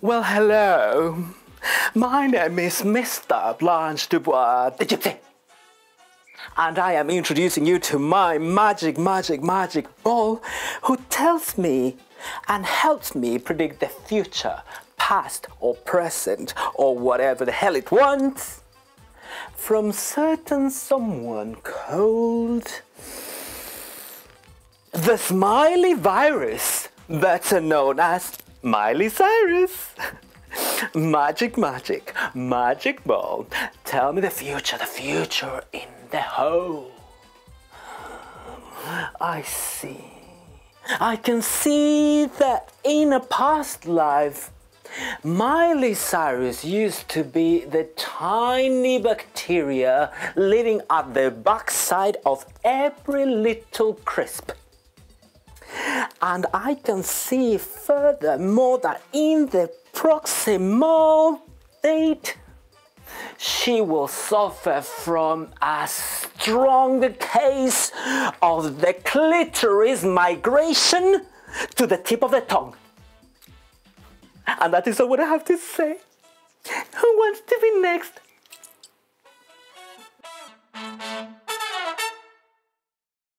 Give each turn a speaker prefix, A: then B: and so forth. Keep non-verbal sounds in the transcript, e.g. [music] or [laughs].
A: Well, hello. My name is Mr. Blanche Dubois the Gypsy. And I am introducing you to my magic, magic, magic ball who tells me and helps me predict the future, past or present or whatever the hell it wants from certain someone cold the smiley virus, better known as Miley Cyrus. [laughs] magic, magic, magic ball. Tell me the future, the future in the hole. I see. I can see that in a past life, Miley Cyrus used to be the tiny bacteria living at the backside of every little crisp. And I can see furthermore that in the proximal date, she will suffer from a strong case of the clitoris migration to the tip of the tongue. And that is all what I have to say. Who wants to be next?